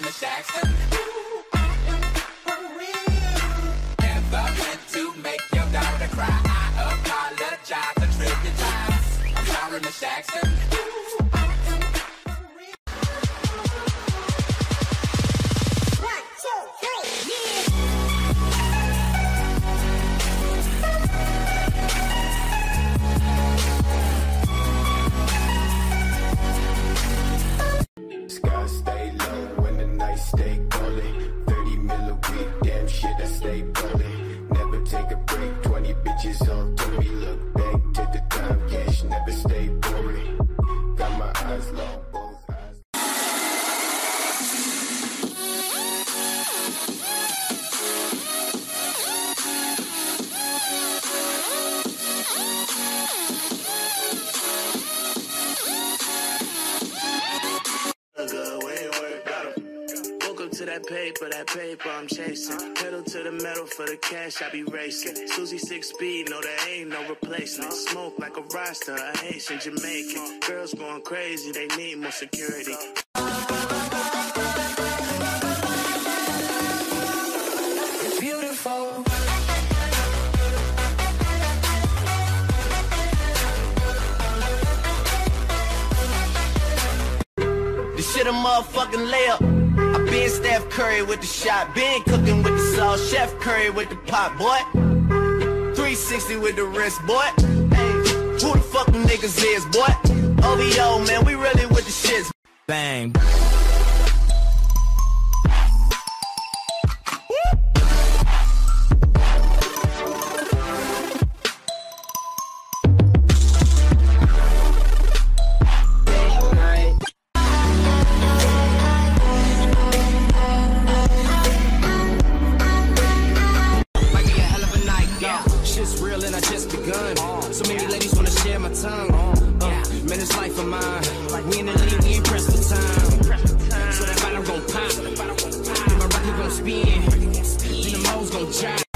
Miss Jackson. For real. Never meant to make your daughter cry. I apologize. I'm Jackson. To that paper, that paper I'm chasing. Pedal to the metal for the cash, I be racing. Susie six speed, no there ain't no replacement. Smoke like a roster, a Haitian Jamaican. Girls going crazy, they need more security. Beautiful. This shit a motherfucking layup. Been Steph Curry with the shot, been cooking with the sauce, Chef Curry with the pot, boy. 360 with the wrist, boy. Hey, who the fuck niggas is, boy? Oh, OVO, man, we really with the shits. Bang. And I just begun. So many ladies wanna share my tongue. Uh, man, it's life of mine. We in the league, we ain't pressed for time. So that bottle gon' pop. Then my record gon' spin. Then the mo's gon' jive.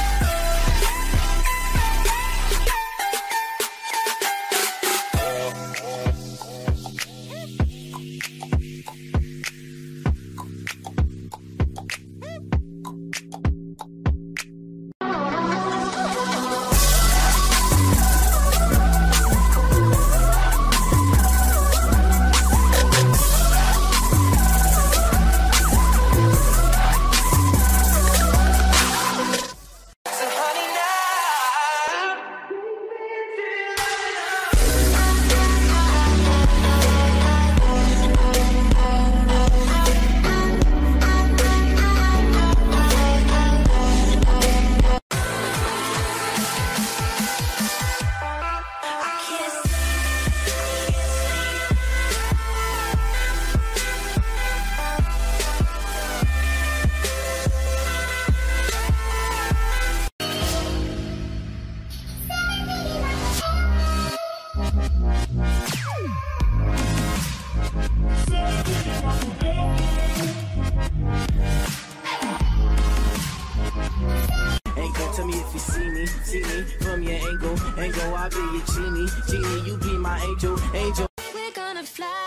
Be your genie, genie. You be my angel, angel. We're gonna fly.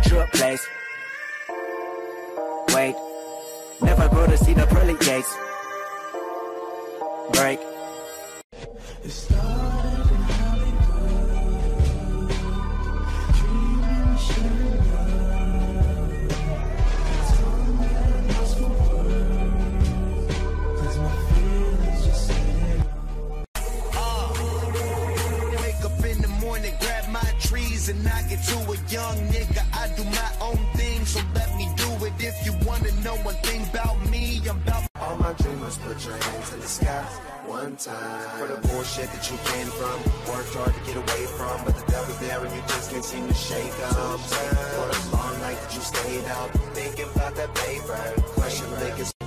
A place. Wait, never grow to see the pearly gates. Break. going to grab my trees and I get to a young nigga. I do my own thing, so let me do it. If you wanna know one thing about me, I'm about all my dreamers. Put your hands in the sky one time for the bullshit that you came from. Worked hard to get away from, but the devil's there and you just can't seem to shake up. What a long night that you stayed up thinking about that paper. Question liquor.